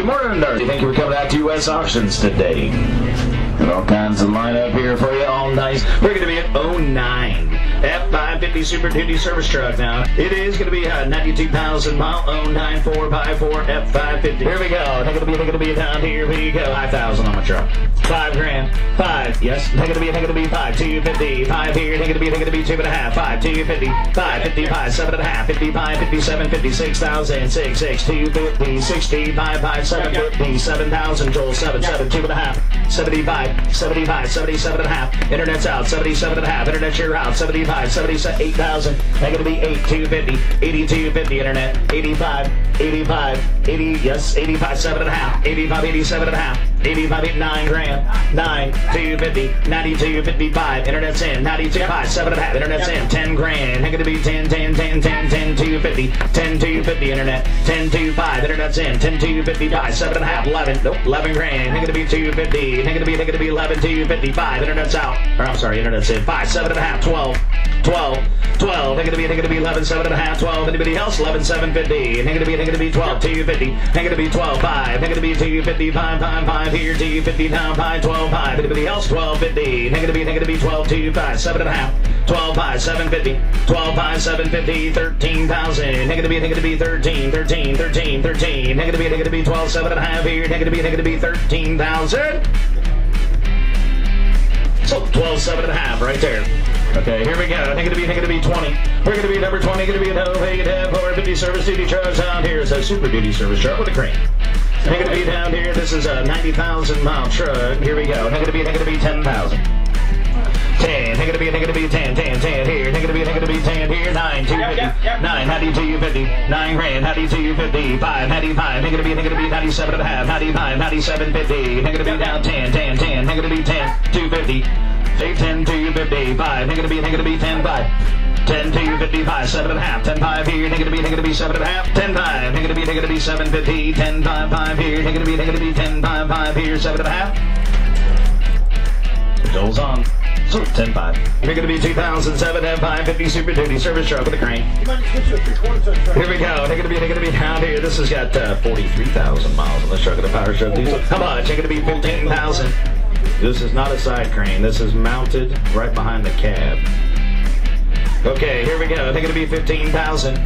Good morning, Darcy. Thank you for coming out to U.S. Auctions today. Got all kinds of lineup here for you, all nice. We're going to be at 09 F550 Super Duty service truck now. It is going to be a 92,000 mile 09 4x4 F550. Here we go. Take it to be, take it to be down here. We go. 5,000 on my truck. Five grand. Five. Yes. Take it to be, take it to be five. 250. Five here. Take it to be, take it to be two and a half. Five. 250. Five. 55. Seven and a half. 55. 57. 56,000. Six. Six. 250. 60. Five. Five. Seven. 50. 7,000. Joel. Seven. Seven. Two and a half. 75. 75, 77 and a half. Internet's out, 77 and a half. Internet's your out, 75, 77, 8,000. Negative be 8, 250, 8250 internet, 85, 85, 80, yes, 85, 7 and a half. 85, 87 and a half. 85, 8, 9 grand, 9, 250, 92, 55. Internet's in, 92, 5, 7 and a half. Internet's in, 10 grand. Negative be 10, 10, 10, 10, 10, 250, 10, 250 internet, 10, to 5. Internet's in, 10, 255, 7 and a half, 11, nope, 11 grand. Negative be 250, negative be, negative be 11, 255. Internet's out, or I'm sorry, internet's in, 5, 7 and a half, 12, 12, 12. Negative be, negative be 11, 7 and a half, 12. Anybody else? 11, 750. Negative be, negative be 12, 250. Negative be 12, 5. Negative be 250, 5, 5, 5 here, 250 down, 5, 12, 5. Anybody else? 1250. Negative be, negative be 12, 2, 5, 7 and a half. 12, 5, 750. 12, 5, 750, 13,000. Negative be, negative be 13, 13, 13, 13. Negative be, negative be 12, 7 and a half here. Negative be, negative be 13,000. So 12, 7 and a half right there. Okay, here we go. I think it'll be, I think it'll be 20. We're going to be number 20. Going to be a no pay tab 450 service duty trucks down here. It's a super duty service truck with a crane. I think it'll be down here. This is a 90,000 mile truck. Here we go. I think it'll be, I think it'll be 10,000. 10, take it to be, take it to be 10, 10, 10 here, take it to be, take it to be 10 here, 9, 250, 9, how do you 250, 9 grand, how do you 250, 5, how do you 5, take it to be, take it to be 97 and a half, how do you 5, how do you 750, take it to be down 10, 10, 10, take it to be 10, 250, take 10, 250, 5, take it to be, take it to be 10, 5. 10 to 55, 7 and a half, 10 5 here, take it to be, take it to be 7 and a half, 10 5, take it to be, take it to be 750, 10 5 5 here, take it to be, take it to be 10 5 5 here, 7 and a half. It goes on. So 10 5. You're going to be 2007 F550 Super Duty service truck with a crane. Here we go. They're going to be, they're going to be down here. This has got uh, 43,000 miles on this truck with a power stroke diesel. How much? They're going to be 15,000. This is not a side crane. This is mounted right behind the cab. Okay, here we go. They're going to be 15,000.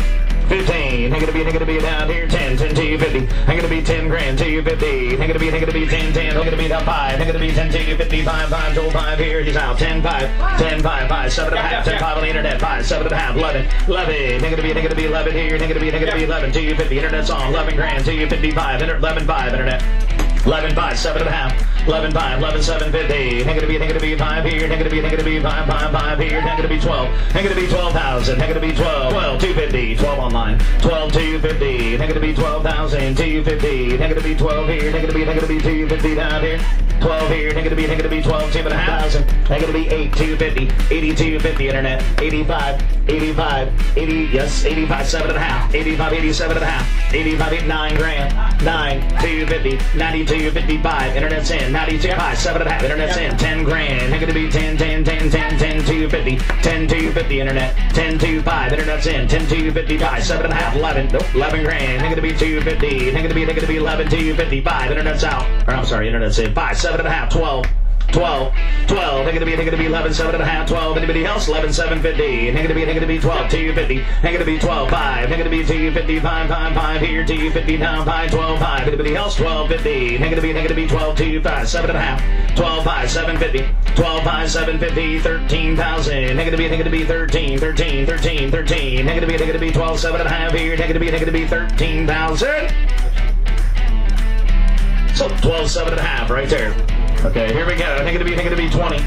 15. I'm gonna be, I'm gonna be down here. 10, 10, 2, 50. I'm gonna be 10 grand, 2, 50. I'm gonna be, I'm gonna be 10, 10. I'm gonna be down 5. I'm gonna be 10, 2, 50, 5, 5, Joel 5 here. He's out. 10, 5, 10, 5, 5, 7 and a half, 10, 5 on the internet, 5, 7 and a half, 11, 11. I'm gonna be, I'm gonna be 11 here. I'm gonna be, I'm gonna be 11, 2, 50. Internet's on. 11 grand, 2, 55. 11, 5, internet. 11, 5, 7 and a half. 11, 5, 11, 7, 50. Hang to be, hang to be 5 here. Hang to be, hang to be 5, 5, 5 here. Hang to be 12. Hang to be 12,000. Hang to be 12. 12, 250. 12 online. 12, 250. Hang to be 12,000. 250. Hang to be 12 here. Hang to be, hang to be 250 down here. 12 here. Hang to be, hang to be 12, 2 and a half thousand. Hang to be 8, 250. 82, 50 internet. 85, 85, 80, yes, 85, 7 and a half. 85, 87 and a half. 85, 8, 9 grand. 9, 250. 92, 55. Internet's in. 92, 5, 7 and a half. Internet's in. 10 grand. Hang to be 10, 10, 10, 10, 10, 250. 10, 250 internet. 10, 2, 5. Internet's in. 10, 255. 7 and a half. 11. Nope, 11 grand. Hang to be 250. Hang to be, hang to be 11, 255. Internet's out. Or I'm sorry, internet's in. 5, 7 and a half. 12. 12, 12, hang to be, hang to be 11, 7 and a half, 12, anybody else? 11, 7, 50, hang to be, hang to be 12, 2, 50, hang to be 12, 5, hang to be 2, 50, 5, 5, 5, here, 2, 50, down, 5, 12, 5, anybody else? 12, 50, hang to be, hang to be 12, 2, 5, 7 and a half, 12, 5, 7, 50, 12, 5, 7, 50, 13,000, hang to be, hang to be 13, 13, 13, 13, hang to be, hang to be 12, 7 and a half. Here, be, hang to be 13,000. So 12, 7 and a half right there. Okay, here we go. I think it'll be, I think it'll be 20.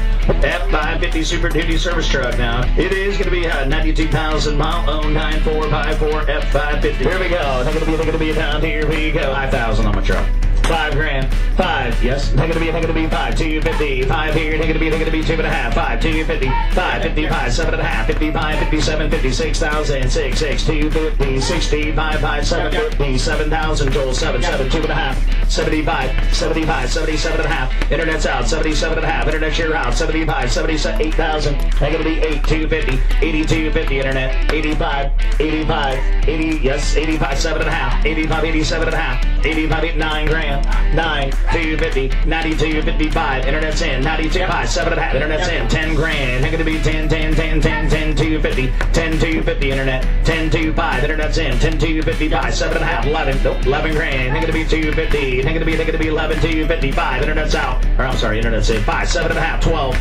F550 Super Duty service truck now. It is going to be a 92,000 mile owned 9454 F550. Here we go. I think it'll be, I think it'll be down here. We go. 5,000 on my truck. Five grand. Five. five. Yes, negative B, negative B, five, two fifty, five here, negative B, negative B, two and a half, five, two fifty, five, fifty-five, seven and a half, fifty-five, fifty-seven, fifty-six thousand, six, six, two fifty, sixty, five, five, seven, fifty, seven thousand, Joel, seven, seven, two and a half, seventy-five, seventy-five, seventy-seven and a half, internet's out, seventy-seven and a half, internet's your out, seventy-five, seventy-eight thousand, negative B, eight, two fifty, eighty-two fifty, internet, eighty-five, eighty-five, eighty, yes, eighty-five, seven and a half, eighty-five, eighty-seven and a half, eighty-five, eight, nine grand, nine, two fifty, ninety-two, fifty-five, internet's in, ninety-two, five, seven and a half, internet's in, ten grand, negative B, ten, ten, ten, ten, ten, two fifty, ten, two fifty, internet, ten, two, five, internet's in, ten, two, fifty-five, seven and a half, eleven, nope, eleven grand, negative B, two fifty, negative B, negative B, eleven, two fifty-five, internet's out, or I'm sorry, internet's in, five, seven and a half, twelve,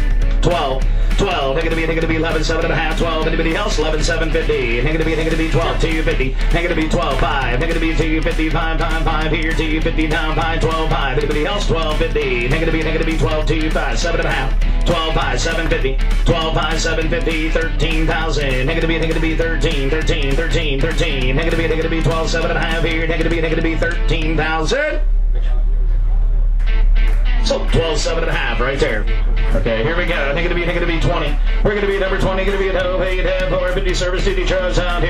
12, 12, negative B, negative B, 11, 7 and a half, 12, anybody else, 11, 7, 50, negative B, negative B, 12, 250, negative B, 12, 5, negative B, 250, 5, 5, 5, here, 250, down, 5, 12, 5, anybody else, 12, 50, negative B, negative B, 12, 2, 5, 7 and a half, 12, 5, 750, 12, 5, 750, 13,000, negative B, negative B, 13, 13, 13, 13, negative B, negative B, 12, 7 and a half, here, negative B, negative B, 13,000. So 12, 7 and a half right there. Okay, here we go. Negative B, negative B, 20. We're going to be number 20, going to be at home, paid, 450 service duty charge out here.